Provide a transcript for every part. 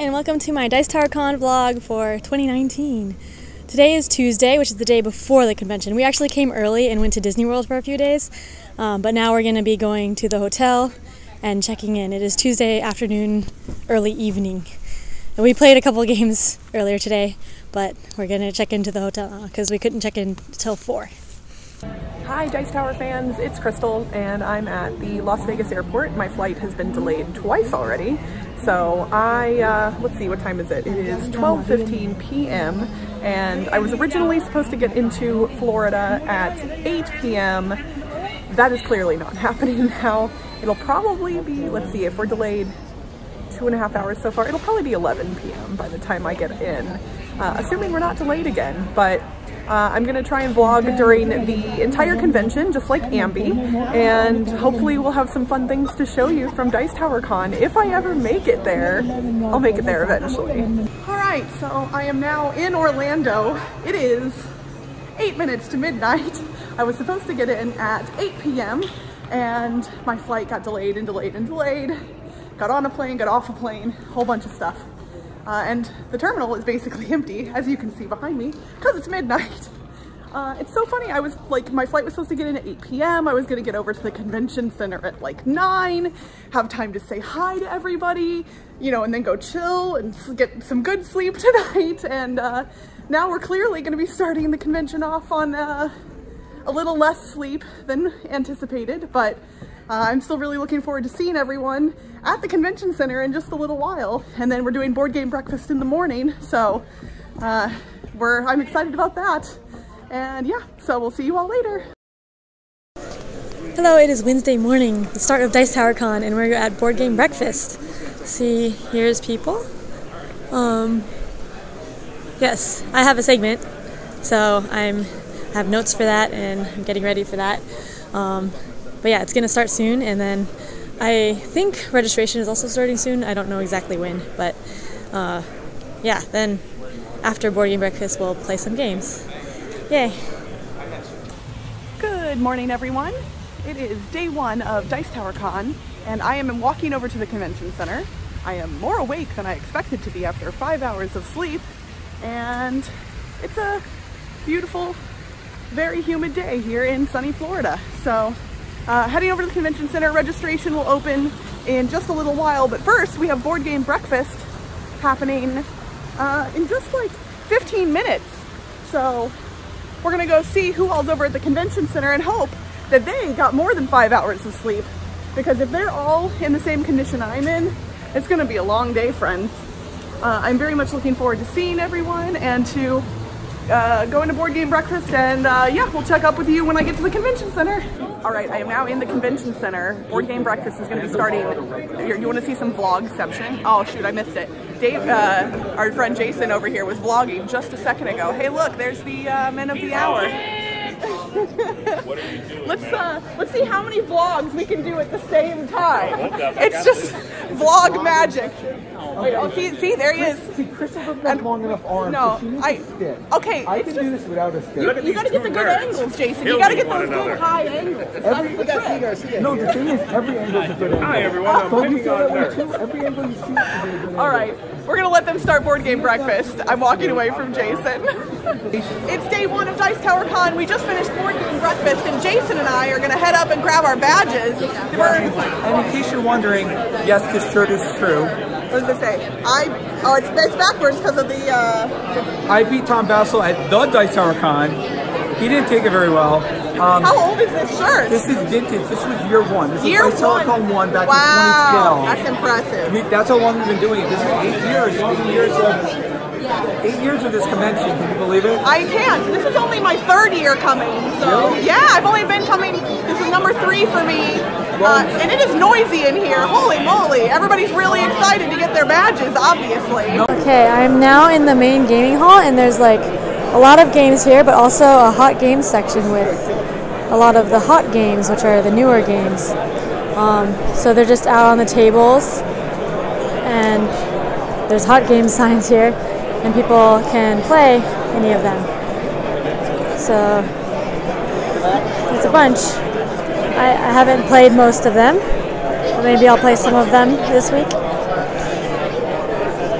and welcome to my Dice Tower Con vlog for 2019. Today is Tuesday, which is the day before the convention. We actually came early and went to Disney World for a few days, um, but now we're going to be going to the hotel and checking in. It is Tuesday afternoon, early evening. And we played a couple games earlier today, but we're going to check into the hotel because we couldn't check in until 4. Hi Dice Tower fans, it's Crystal and I'm at the Las Vegas airport. My flight has been delayed twice already. So I, uh, let's see, what time is it? It is 12.15 p.m. and I was originally supposed to get into Florida at 8 p.m. That is clearly not happening now. It'll probably be, let's see, if we're delayed two and a half hours so far, it'll probably be 11 p.m. by the time I get in, uh, assuming we're not delayed again. But uh, I'm gonna try and vlog during the entire convention, just like Ambie, and hopefully we'll have some fun things to show you from Dice Tower Con. If I ever make it there, I'll make it there eventually. All right, so I am now in Orlando. It is eight minutes to midnight. I was supposed to get in at 8 p.m. and my flight got delayed and delayed and delayed. Got on a plane, got off a plane, whole bunch of stuff. Uh, and the terminal is basically empty, as you can see behind me, because it's midnight. Uh, it's so funny, I was like, my flight was supposed to get in at 8 p.m. I was gonna get over to the convention center at like 9, have time to say hi to everybody, you know, and then go chill and get some good sleep tonight. And uh, now we're clearly gonna be starting the convention off on uh, a little less sleep than anticipated, but uh, I'm still really looking forward to seeing everyone at the convention center in just a little while. And then we're doing board game breakfast in the morning. So uh, we're, I'm excited about that. And yeah, so we'll see you all later. Hello, it is Wednesday morning, the start of Dice Tower Con, and we're at board game breakfast. See, here's people. Um, yes, I have a segment, so I'm I have notes for that, and I'm getting ready for that. Um, but yeah, it's gonna start soon, and then I think registration is also starting soon. I don't know exactly when, but uh, yeah, then after board game breakfast, we'll play some games. Yay! Good morning, everyone. It is day one of Dice Tower Con, and I am walking over to the convention center. I am more awake than I expected to be after five hours of sleep, and it's a beautiful, very humid day here in sunny Florida. So uh, heading over to the convention center, registration will open in just a little while, but first we have board game breakfast happening uh, in just like 15 minutes. So we're gonna go see who all's over at the convention center and hope that they got more than five hours of sleep. Because if they're all in the same condition I'm in, it's gonna be a long day, friends. Uh, I'm very much looking forward to seeing everyone and to uh, going to board game breakfast and uh, yeah, we'll check up with you when I get to the convention center. All right, I am now in the convention center. Board game breakfast is gonna be starting. Here, you wanna see some vlogception? Oh shoot, I missed it. Dave, uh, our friend Jason over here was vlogging just a second ago. Hey look, there's the uh, men of the hour. let's uh, let's see how many vlogs we can do at the same time. It's just vlog magic. Wait, oh, see, see, there he is. See, Crystal doesn't have long enough arms. No, so she needs I. a stick. Okay, I can just, do this without a stick. You, you gotta get the good angles, Jason. You gotta get those good high angles. Every, That's the trick. no, the thing is, every angle is a good angle. Hi everyone, I'm Don't you picking feel on that way nerds. too? Every angle you see is a good angle. All right, we're gonna let them start board game breakfast. I'm walking away from Jason. it's day one of Dice Tower Con. We just finished board game breakfast, and Jason and I are gonna head up and grab our badges. And in case you're wondering, yes, this shirt is true. what does it say? I oh, it's, it's backwards because of the. Uh, I beat Tom Vasel at the Dice Tower Con. He didn't take it very well. Um, how old is this shirt? this is vintage. This was year one. This Year is Dice Tower one. Con one back wow, in that's impressive. We, that's how long we've been doing it. This is eight years. Eight years of eight years of this convention. Can you believe it? I can't. This is only my third year coming. So Really? yeah, I've only been coming. This is number three for me. Uh, and it is noisy in here. Holy moly! Everybody's really excited to get their badges. Obviously. Okay, I'm now in the main gaming hall, and there's like a lot of games here, but also a hot games section with a lot of the hot games, which are the newer games. Um, so they're just out on the tables, and there's hot game signs here, and people can play any of them. So it's a bunch. I, I haven't played most of them, but maybe I'll play some of them this week.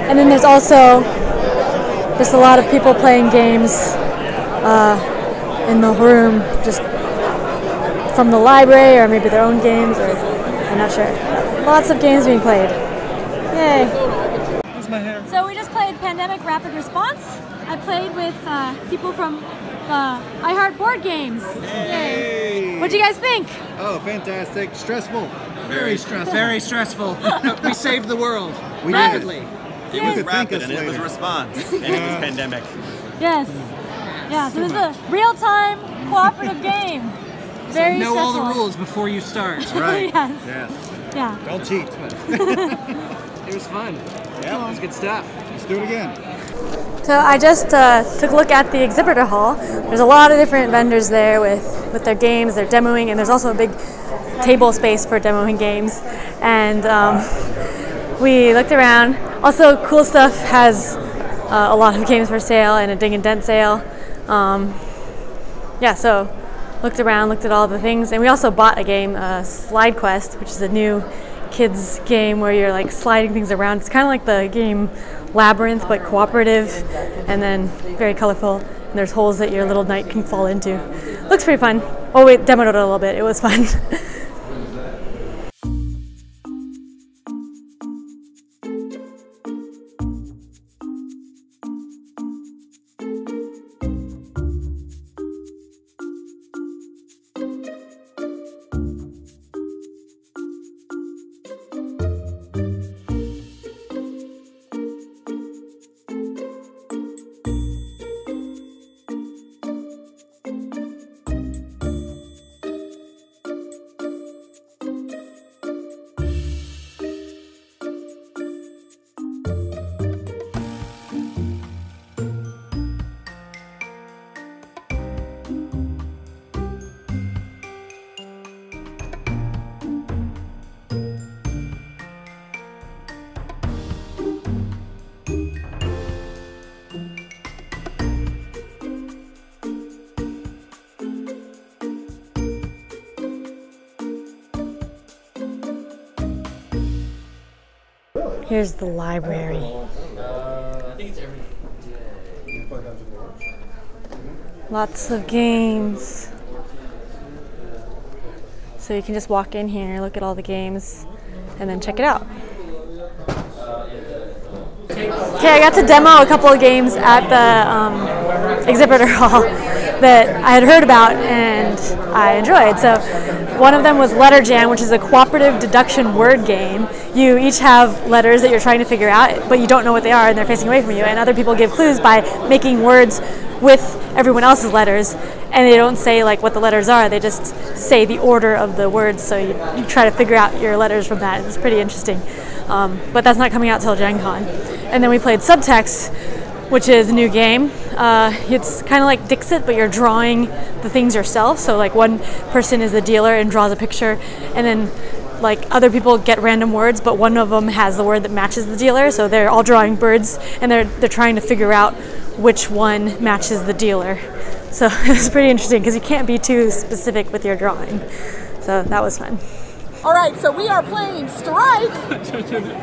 And then there's also just a lot of people playing games uh, in the room, just from the library or maybe their own games, or I'm not sure. Lots of games being played. Yay! So we just played Pandemic Rapid Response. I played with uh, people from uh, iHeart Board Games. Yay! What'd you guys think? Oh, fantastic. Stressful. Very stressful. Very stressful. we saved the world. We rapidly. did. It was could thank rapid us and it was a response and it was pandemic. Yes. Yeah, so it was a real-time cooperative game. Very know all the rules before you start. Right. yes. Yes. Yeah. Don't cheat. It was fun. Yeah. It was good stuff. Let's do it again. So I just uh, took a look at the exhibitor hall. There's a lot of different vendors there with, with their games, they're demoing, and there's also a big table space for demoing games. And um, we looked around. Also, Cool Stuff has uh, a lot of games for sale and a ding and dent sale. Um, yeah, so looked around, looked at all the things, and we also bought a game, uh, Slide Quest, which is a new kids game where you're like sliding things around. It's kind of like the game Labyrinth, but cooperative, and then very colorful. And there's holes that your little knight can fall into. Looks pretty fun. Oh wait, demoed it a little bit. It was fun. Here's the library. Lots of games. So you can just walk in here, look at all the games, and then check it out. Okay, I got to demo a couple of games at the um, exhibitor hall that I had heard about and I enjoyed. So one of them was Letter Jam, which is a cooperative deduction word game. You each have letters that you're trying to figure out, but you don't know what they are and they're facing away from you. And other people give clues by making words with everyone else's letters and they don't say like what the letters are they just say the order of the words so you, you try to figure out your letters from that it's pretty interesting um, but that's not coming out till gen con and then we played subtext which is a new game. Uh, it's kind of like dixit but you're drawing the things yourself. So like one person is the dealer and draws a picture and then like other people get random words but one of them has the word that matches the dealer. So they're all drawing birds and they're they're trying to figure out which one matches the dealer. So it's pretty interesting because you can't be too specific with your drawing. So that was fun All right, so we are playing Strike.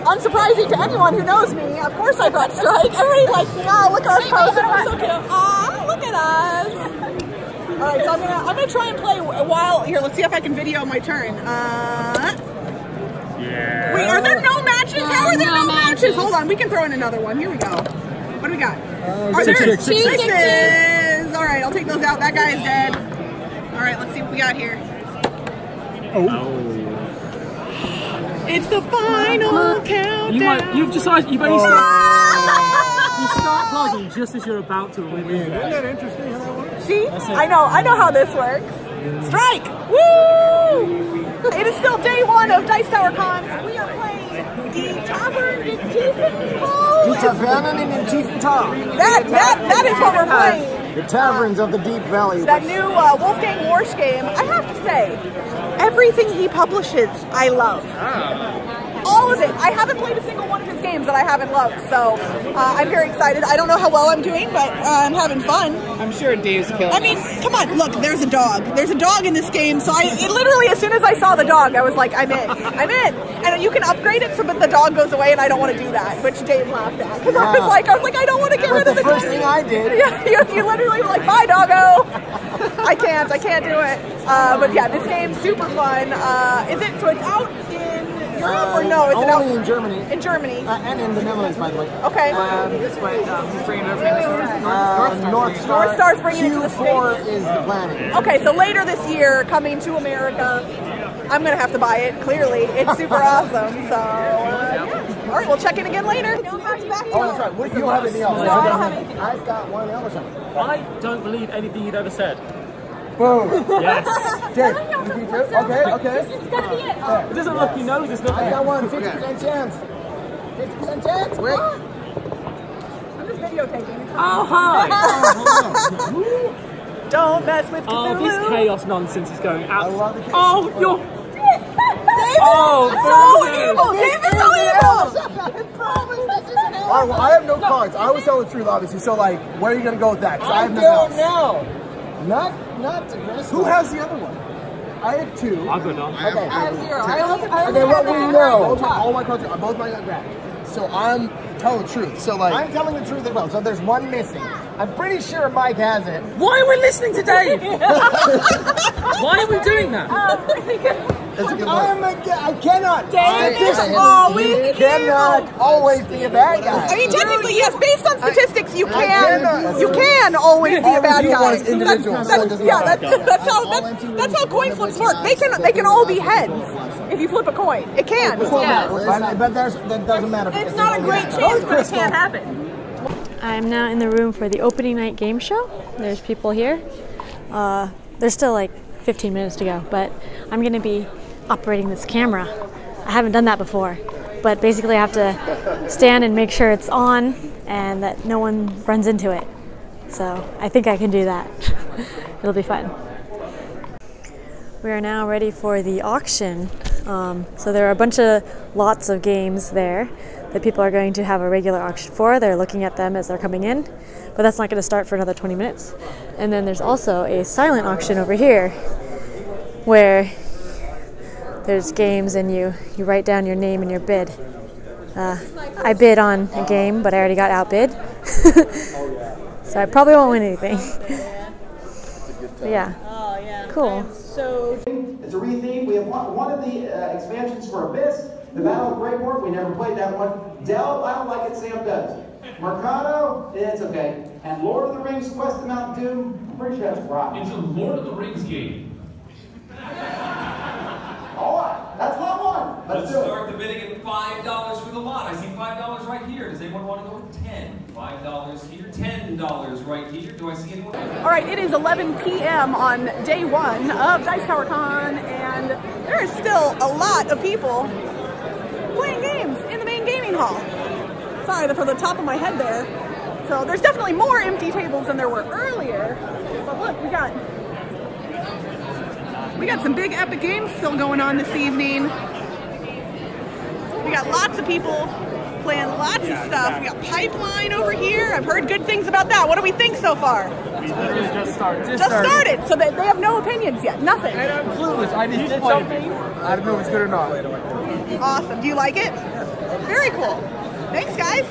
Unsurprising to anyone who knows me. Of course I brought Strike. Everybody like, oh, look at us posing. We're so cute. Aw, look at us. All right, so I'm gonna I'm gonna try and play a while here. Let's see if I can video my turn. Uh, yeah. Wait, are there no matches? How are there no, matches? Hold on, we can throw in another one. Here we go. What do we got? are there six, six, sixes? six. All right, I'll take those out. That guy is dead. All right, let's see what we got here. It's the final countdown. You might, you've decided, you've only started, you start plugging just as you're about to win. Isn't that interesting how that works? See? I know, I know how this works. Strike! Woo! It is still day one of Dice Tower Con. We are playing the Tavern in Tiefenthal. Tavernen in Tiefenthal. That, that, that is what we're playing. The taverns of the Deep Valley. That new uh, Wolfgang Warsch game, I have to say, everything he publishes, I love. Ah. All of it. I haven't played a single one of his games that I haven't loved, so uh, I'm very excited. I don't know how well I'm doing, but uh, I'm having fun. I'm sure Dave's killing. I mean, come on, look, there's a dog. There's a dog in this game, so I it literally, as soon as I saw the dog, I was like, I'm in. I'm in. And you can upgrade it so that the dog goes away, and I don't want to do that, which Dave laughed at. Because I was like, I was like, I don't want to get rid But of the first dog. thing I did. Yeah, you, you literally were like, bye, doggo. I can't, I can't do it. Uh, but yeah, this game's super fun. Uh, is it, so it's out Europe or no? Is it out Only in Germany. in Germany? Uh, and in the Netherlands, by the way. Okay. Um, But um, who's bringing it over to the uh, North Star. North Star's bringing it to the Q4 is the planning. Okay, so later this year, coming to America, I'm gonna have to buy it. Clearly, it's super awesome. So, uh, yeah. all right, we'll check in again later. No, back to back. Oh, that's right. What, you don't have anything else. No, I don't have anything. I've got one else. or something. I don't believe anything you've ever said. Boom. Yes. Dave, you? Okay, okay. This is gonna be it. Oh. It doesn't look he knows it's I not got one. 50% chance. 50% chance. Wait. I'm just videotaping. Oh, hi. Oh, don't mess with oh, Cthulhu. this chaos nonsense is going out. I love the chaos. Oh, you're. Oh, Oh, so evil. Dave is so evil. All right, well, I have no cards. I was telling the truth, obviously. So, like, where are you going to go with that? I, I have don't nothing else. Not, not aggressive. Who has the other one? I had two. I've got none. Okay. I have zero. I only, I only Okay, what have we one. know, all my cards, are uh, both mine got grabbed. So I'm telling the truth. So like, I'm telling the truth as well. So there's one missing. I'm pretty sure Mike has it. Why are we listening to Dave? Why are we doing that? Um, That's a good I'm a, I cannot. Dave I, is I- always you cannot always be a bad guy. I mean, technically, yes. Based on statistics, you can cannot. you can always be a bad guy. want is individual, That's, that's, yeah, that's, that's how that's, that's how coin flips work. They can they can all be heads if you flip a coin. It can. But, but that doesn't matter. It's because not a great chance, that. but it can happen. I'm now in the room for the opening night game show. There's people here. Uh, there's still like 15 minutes to go, but I'm going to be operating this camera. I haven't done that before, but basically I have to stand and make sure it's on and that no one runs into it. So I think I can do that. It'll be fun. We are now ready for the auction. Um, so there are a bunch of lots of games there that people are going to have a regular auction for. They're looking at them as they're coming in, but that's not going to start for another 20 minutes. And then there's also a silent auction over here where there's games and you, you write down your name and your bid. Uh, I bid on a game, but I already got outbid. so I probably won't win anything. But yeah. Cool. So it's a retheme. We have one, one of the uh, expansions for Abyss, the Battle of Greyport. We never played that one. Delve, I don't like it. Sam does. Mercado, it's okay. And Lord of the Rings, Quest of Mount Doom. I'm pretty sure that's right. It's a Lord of the Rings game. All right, that's lot one. Let's, Let's start the bidding at five dollars for the lot. I see five dollars right here. Does anyone want to go with ten? Five dollars here, ten dollars right here. Do I see anyone? All right, it is 11 p.m. on day one of Dice Tower Con, and there is still a lot of people playing games in the main gaming hall. Sorry for the top of my head there. So there's definitely more empty tables than there were earlier. But look, we got we got some big epic games still going on this evening. We got lots of people playing lots of stuff. We got Pipeline over here. I've heard good things about that. What do we think so far? Just started. Just started, so they, they have no opinions yet. Nothing. I'm clueless. I just did something. I don't know if it's good or not. Awesome. Do you like it? Very cool. Thanks, guys.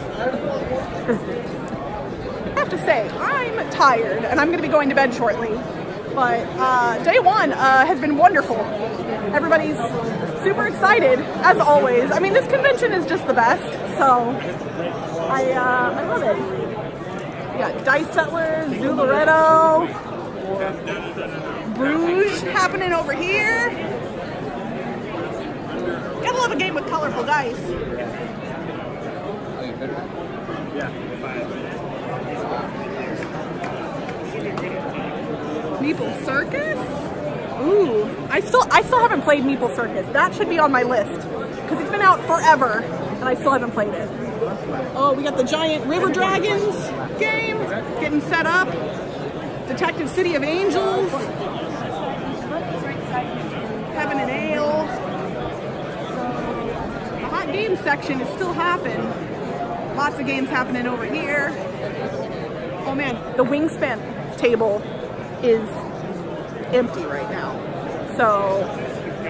I have to say, I'm tired, and I'm going to be going to bed shortly. But uh, day one uh, has been wonderful. Everybody's super excited, as always. I mean, this convention is just the best, so I, uh, I love it. We got Dice Settlers, Zooloretto, Bruges happening over here. Gotta love a game with colorful dice. Meeple Circus? Ooh, I still I still haven't played Meeple Circus. That should be on my list because it's been out forever and I still haven't played it. Oh, we got the giant River Dragons game getting set up. Detective City of Angels. Heaven and Ale. The Hot games section is still happening. Lots of games happening over here. Oh man, the wingspan table is empty right now. So,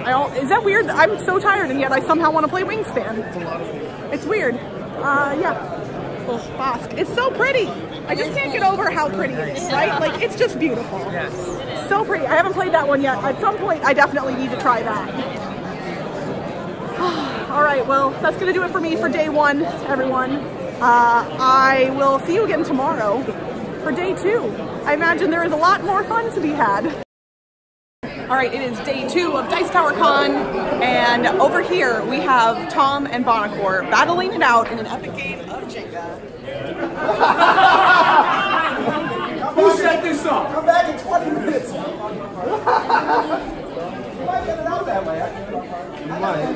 I don't, is that weird? I'm so tired and yet I somehow want to play wingspan. It's weird. Uh, yeah. It's so pretty. I just can't get over how pretty it is, right? Like, it's just beautiful. Yes. So pretty. I haven't played that one yet. At some point, I definitely need to try that. All right, well, that's going to do it for me for day one, everyone. Uh, I will see you again tomorrow for day two. I imagine there is a lot more fun to be had. All right, it is day two of Dice Tower Con, and over here we have Tom and Buonocore battling it out in an epic game of Jenga. Who set this up? Come back in 20 minutes. you might get it out that way. You might.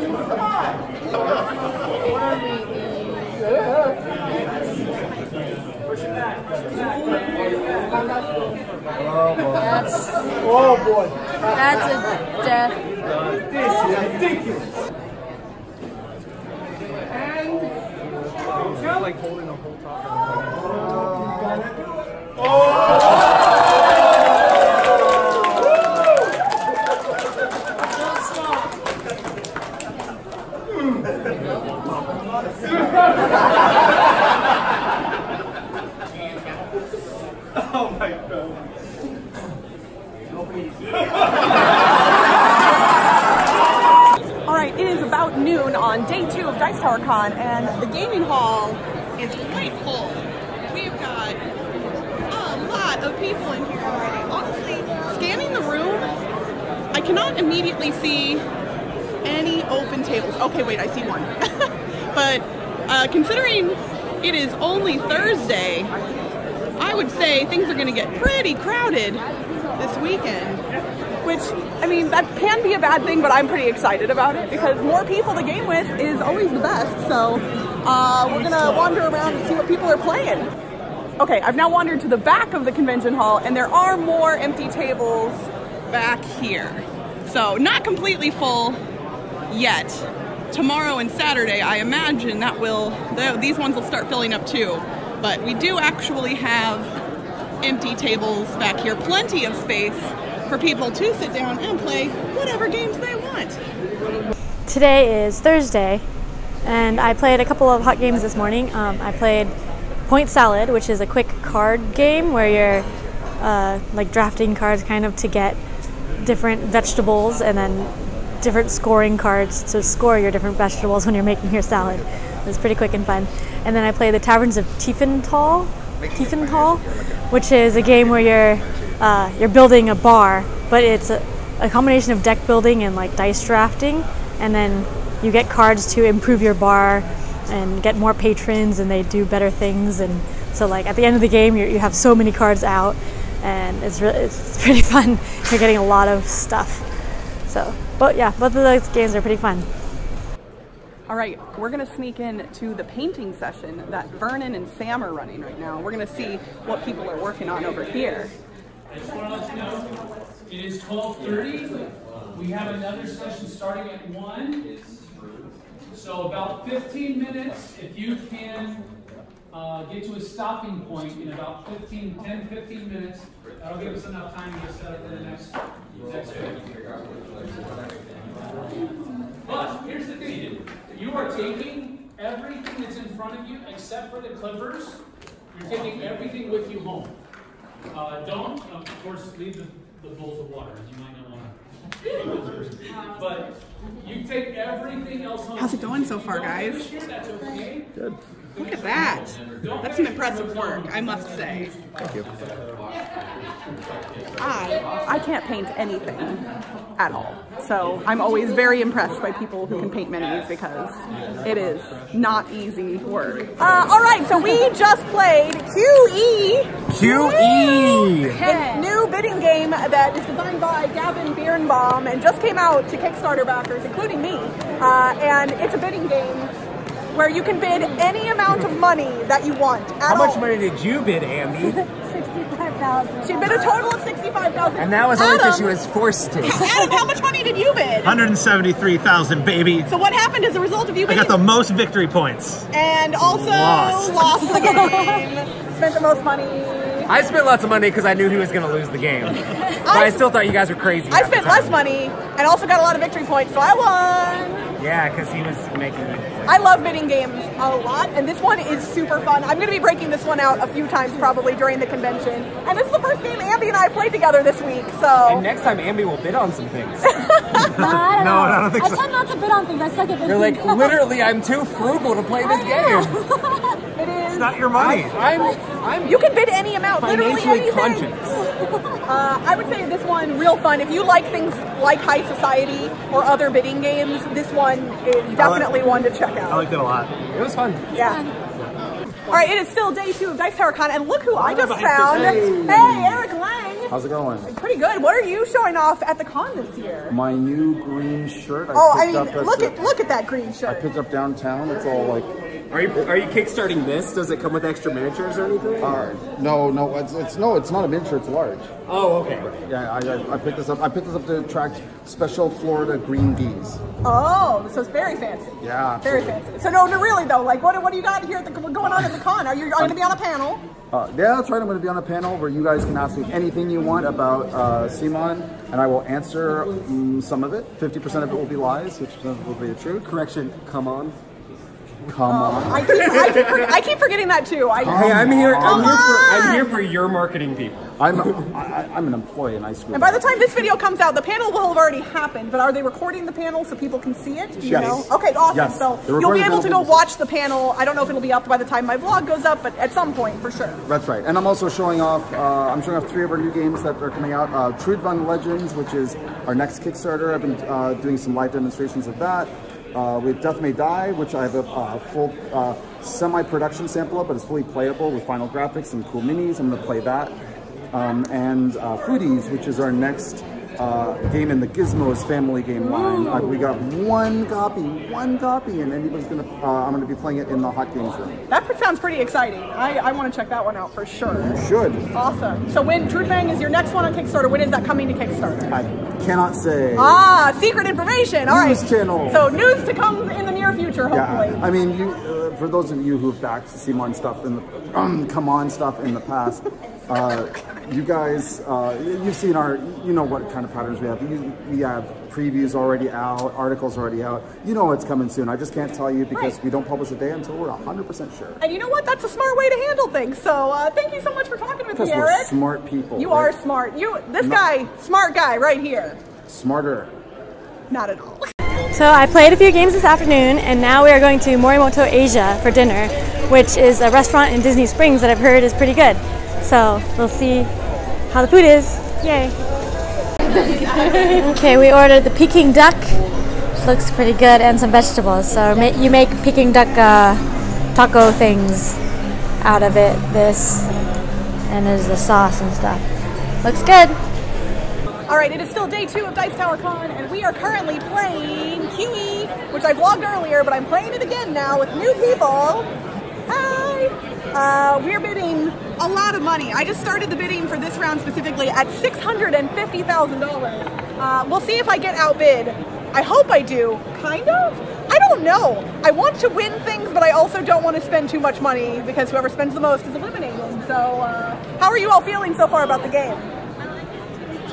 Come That's Oh boy. that's a death. This is ridiculous. like holding a whole Oh my god. All right, it is about noon on day two of Dice Tower Con, and the gaming hall is quite full. We've got a lot of people in here already. Honestly, scanning the room, I cannot immediately see any open tables. Okay, wait, I see one. but uh, considering it is only Thursday, I would say things are going to get pretty crowded this weekend. Which, I mean, that can be a bad thing, but I'm pretty excited about it because more people to game with is always the best. So uh, we're going to wander around and see what people are playing. Okay, I've now wandered to the back of the convention hall, and there are more empty tables back here. So not completely full yet. Tomorrow and Saturday, I imagine that will, th- these ones will start filling up too. But we do actually have empty tables back here, plenty of space for people to sit down and play whatever games they want. Today is Thursday, and I played a couple of hot games this morning. Um, I played Point Salad, which is a quick card game where you're uh, like drafting cards kind of to get different vegetables and then different scoring cards to score your different vegetables when you're making your salad. It was pretty quick and fun. And then I play the Taverns of Tiefenthal, Tiefenthal, which is a game where you're uh, you're building a bar, but it's a, a combination of deck building and like dice drafting, and then you get cards to improve your bar and get more patrons, and they do better things. And so, like at the end of the game, you you have so many cards out, and it's it's pretty fun. You're getting a lot of stuff. So, but yeah, both of those games are pretty fun. All right, we're gonna sneak in to the painting session that Vernon and Sam are running right now. We're gonna see what people are working on over here. I just want to let you know, it is 12:30. We have another session starting at 1. So about 15 minutes, if you can uh, get to a stopping point in about 15, 10, 15 minutes, that'll give us enough time to set up for the next, next But here's the thing, you are taking everything that's in front of you except for the clippers. You're taking everything with you home. Uh, don't, of course, leave the, the bowls of water. You might not want to. But you take everything else home. How's it going so far, guys? That's okay. Good. Look at that. That's some impressive work, I must say. Thank you. I I can't paint anything at all. So I'm always very impressed by people who can paint minis because it is not easy work. Uh, all right, so we just played QE. QE. The new bidding game that is designed by Gavin Birnbaum and just came out to Kickstarter backers, including me. Uh, and it's a bidding game where you can bid any amount of money that you want. How much money did you bid, Andy? 65 65,000. She bid a total of 65000 And that was only because she was forced to. Adam, how much money did you bid? 173,000, baby. So what happened as a result of you I got the most victory points. and also Lost. lost the game. Spent the most money. I spent lots of money because I knew he was going to lose the game. But I still thought you guys were crazy. I spent less money and also got a lot of victory points, so I won. Yeah, because he was making it. I love bidding games a lot, and this one is super fun. I'm going to be breaking this one out a few times probably during the convention. And this is the first game Ambie and I played together this week, so. And next time, Ambie will bid on some things. No, I don't No, know. I don't think I so. tend not to bid on things. I suck at bidding. You're like, literally, I'm too frugal to play this game. It is. It's not your money. I'm, I'm You can bid any amount, literally financially anything. conscious. Uh, I would say this one real fun. If you like things like High Society or other bidding games, this one is definitely one to check out. I liked it a lot. It was fun. Yeah. All right, it is still day two of Dice Tower Con, and look who I just found. Hey, Eric Lang. How's it going? Pretty good. What are you showing off at the con this year? My new green shirt. I Oh, I mean, up look the- at look at that green shirt. I shirt. picked up downtown. It's all like. Are you are you kickstarting this? Does it come with extra miniatures or anything? Uh, no, no, it's, it's no, it's not a miniature. It's large. Oh, okay. Yeah, I, I, I picked this up. I picked this up to attract special Florida green bees. Oh, so it's very fancy. Yeah, Very fancy. So no, no, really though. Like, what, what do you got here at the, going on at the con? Are you going to be on a panel? Uh, yeah, that's right. I'm going to be on a panel where you guys can ask me anything you want about uh, CMON, and I will answer mm, some of it. 50% of it will be lies, 50% of it will be the truth. Correction. Come on. Come on. I keep, I keep, for- I keep forgetting that too. I, Hey, I'm here. I'm Come here for I'm here for your marketing people. I'm, I, I'm an employee and I screw And by up. the time this video comes out, the panel will have already happened. But are they recording the panel so people can see it? Do you Yes. know? Okay, awesome. Yes. So They're you'll be recording the able to go panel. watch the panel. I don't know if it'll be up by the time my vlog goes up, but at some point for sure. That's right. And I'm also showing off, uh, I'm showing off three of our new games that are coming out. Uh, Trudvang Legends, which is our next Kickstarter. I've been uh, doing some live demonstrations of that. Uh, have Death May Die, which I have a full uh, semi-production sample of, but it's fully playable with final graphics and cool minis. I'm going to play that. Um, and uh, Foodies, which is our next uh, game in the Gizmos family game line. Uh, we got one copy, one copy, and anybody's gonna. Uh, I'm gonna be playing it in the hot games room. That sounds pretty exciting. I, I want to check that one out for sure. You should. Awesome. So when Trudvang is your next one on Kickstarter, when is that coming to Kickstarter? I cannot say. Ah, secret information. All right. News channel. So news to come in the near future, hopefully. Yeah, I mean, you, uh, for those of you who've backed CMON stuff in the um, come on stuff in the past, uh, you guys, uh, you've seen our, you know what kind of patterns we have. You, we have previews already out, articles already out. You know what's coming soon. I just can't tell you because Right. we don't publish a day until we're 100% sure. And you know what? That's a smart way to handle things. So uh, thank you so much for talking with Because me, Eric. smart people. You right? are smart. You, this No. guy, smart guy, right here. smarter. Not at all. So I played a few games this afternoon, and now we are going to Morimoto Asia for dinner, which is a restaurant in Disney Springs that I've heard is pretty good. So we'll see how the food is. Yay! okay, we ordered the Peking duck. Looks pretty good, and some vegetables. So ma- you make Peking duck uh, taco things out of it. This, and there's the sauce and stuff. Looks good. All right, it is still day two of Dice Tower Con, and we are currently playing QE, which I vlogged earlier, but I'm playing it again now with new people. Hi! Uh, we're bidding a lot of money. I just started the bidding for this round specifically at $650,000. Uh, we'll see if I get outbid. I hope I do. Kind of? I don't know. I want to win things, but I also don't want to spend too much money because whoever spends the most is eliminated. So, uh, how are you all feeling so far about the game?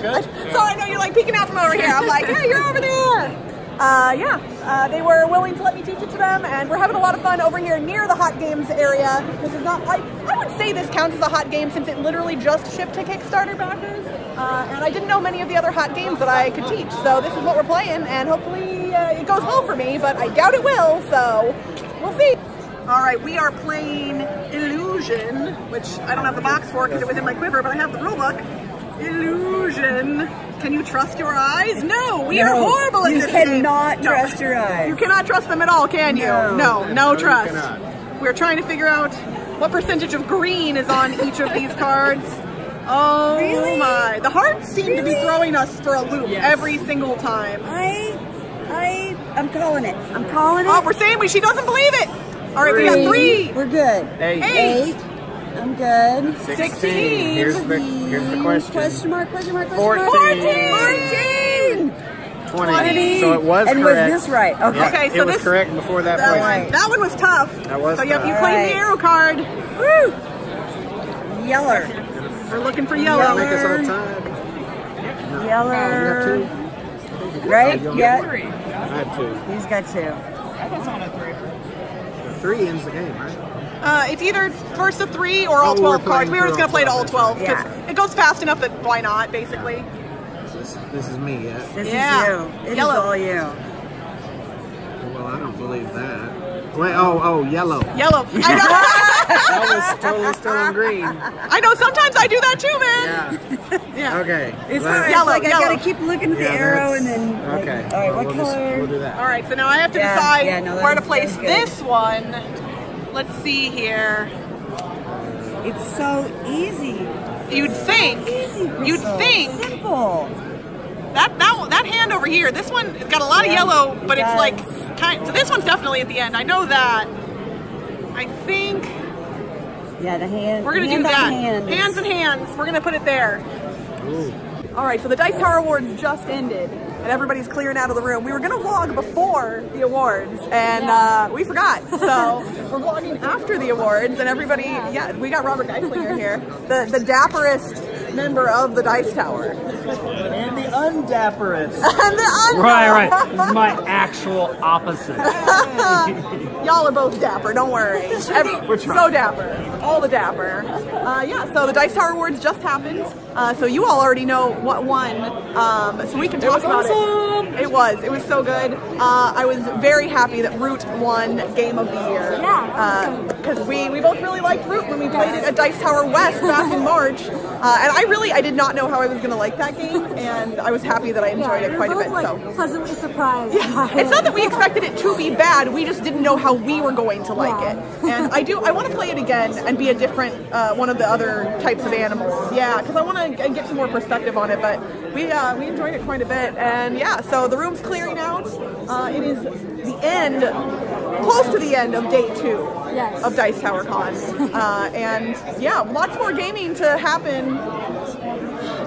Good. So I know you're like peeking out from over here. I'm like, hey, you're over there. Uh, yeah, uh, they were willing to let me teach it to them, and we're having a lot of fun over here near the hot games area. This is not, I, I would say this counts as a hot game since it literally just shipped to Kickstarter backers, uh, and I didn't know many of the other hot games that I could teach. So this is what we're playing, and hopefully uh, it goes well for me, but I doubt it will, so we'll see. All right, we are playing Illusion, which I don't have the box for because it was in my quiver, but I have the rulebook. Illusion. Can you trust your eyes? No, we are horrible at you this cannot game. No. trust your eyes. You cannot trust them at all, can you? No. no, no, No, trust. We're trying to figure out what percentage of green is on each of these cards. Oh Really? my. The hearts seem to be throwing us for a loop Yes. every single time. I, I, I'm calling it. I'm calling oh, it. Oh, we're saying we, she doesn't believe it. All right, we got three. We're good. Eight. Eight. I'm good. 16. Here's the, here's the question. Question mark, question mark, question 14. mark. 14! 20. 20. So it was and correct. was this right? Okay. Yeah, Okay, it so was this- correct before that, That point. one, that one was tough. That was so yep, tough. you claimed the Alright. arrow card. Woo! Yeller. We're looking for Y'all yellow. make us all time. Yeller. Oh, you have Right? two? Yeah. I had two. He's got two. I thought someone had three. Three ends the game, right? Uh, it's either first of three or all Oh, we're 12 cards. We were just going to play to all all 12 because Yeah. it goes fast enough that why not, basically. This, this is me, yeah? This Yeah. is you. It is Yellow. all you. Well, I don't believe that. Wait, oh, oh, yellow. Yellow. I know. That was totally still on green. I know. Sometimes I do that too, man. Yeah. Yeah. Okay. It's That- hard. It's Yellow, like I gotta keep looking at the arrow and then. like, Okay. all right, Well, what we'll just- color? we'll do that. All right. So now I have to Yeah, decide yeah, no, where to place this one. Let's see here. It's so easy. You'd think. Easy. You'd think. Simple. That that that hand over here. This one has got a lot of Yeah, yellow, it but it's does. like kind. So this one's definitely at the end. I know that. I think Yeah, the hand. we're gonna hand do that. Hand. Hands and hands. We're gonna put it there. All right, so the Dice Tower Awards just ended, and everybody's clearing out of the room. We were gonna vlog before the awards, and uh, we forgot. So we're vlogging after the awards, and everybody, yeah, we got Robert Geislinger here, the the dapperest member of the Dice Tower, And the undapperest. and the un- right, right. This is my actual opposite. Y'all are both dapper, don't worry. Every, so dapper. All the dapper. Uh, yeah, so the Dice Tower Awards just happened. Uh, so you all already know what won. Um, so we can talk was about awesome. it. It was. It was so good. Uh, I was very happy that Root won Game of the Year. Yeah. Because we, we both really liked Root when we played it at Dice Tower West back in March. Uh, and I really, I did not know how I was going to like that game. And I was happy that I enjoyed it we quite a bit. both, So. pleasantly surprised. Yeah. It's not that we expected it to be bad. We just didn't know how we were going to like Yeah. it. And I do. I want to play it again and be a different uh, one of the other types of animals. Yeah, because I want to get some more perspective on it. But we uh, we enjoyed it quite a bit. And yeah, so the room's clearing out. Uh, it is the end, close to the end of day two Yes. of Dice Tower Con. Uh, and yeah, lots more gaming to happen.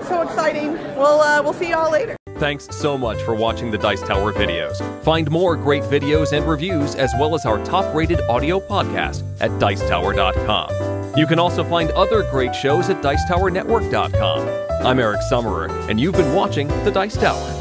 So exciting. We'll uh, we'll see y'all later. Thanks so much for watching the Dice Tower videos. Find more great videos and reviews, as well as our top rated audio podcast at Dicetower.com. You can also find other great shows at Dicetowernetwork.com. I'm Eric Summerer, and you've been watching The Dice Tower.